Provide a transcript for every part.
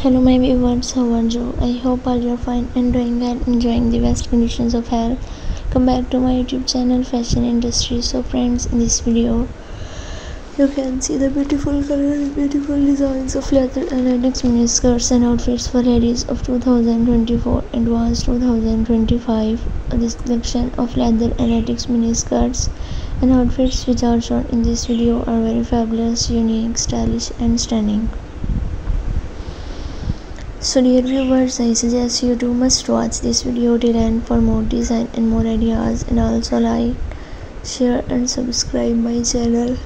Hello my viewers, how are you? I hope all you're fine and doing well, enjoying the best conditions of health. Come back to my YouTube channel Fashion Industry. So friends, in this video, you can see the beautiful colors, beautiful designs of leather and latex mini skirts and outfits for ladies of 2024 and was 2025. This collection of leather and latex mini skirts and outfits which are shown in this video are very fabulous, unique, stylish and stunning. So dear viewers, I suggest you to must watch this video till end for more design and more ideas and also like, share and subscribe my channel.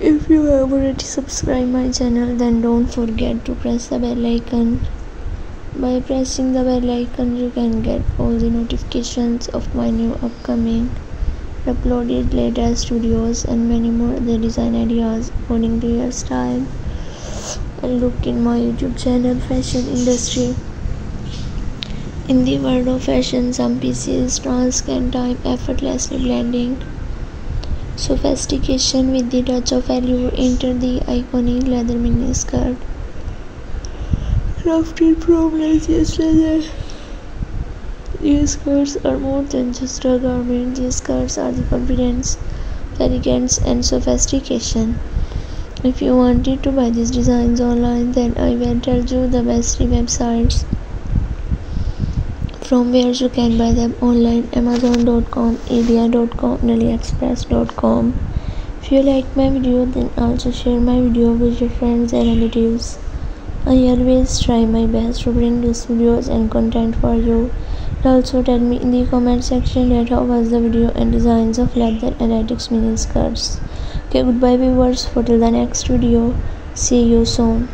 If you have already subscribed my channel then don't forget to press the bell icon. By pressing the bell icon you can get all the notifications of my new upcoming uploaded latest videos and many more the design ideas according to your style and look in my youtube channel fashion industry. In the world of fashion some pieces trans can type effortlessly blending sophistication with the touch of allure. Enter the iconic leather mini skirt. Crafted from latex leather. These skirts are more than just a garment. These skirts are the confidence elegance and sophistication if you wanted to buy these designs online, then I will tell you the best websites. From where you can buy them online amazon.com ebay.com aliexpress.com if you like my video then also share my video with your friends and relatives. I always try my best to bring these videos and content for you. Also tell me in the comment section that how was the video and designs of leather and latex mini skirts okay goodbye viewers. For till the next video see you soon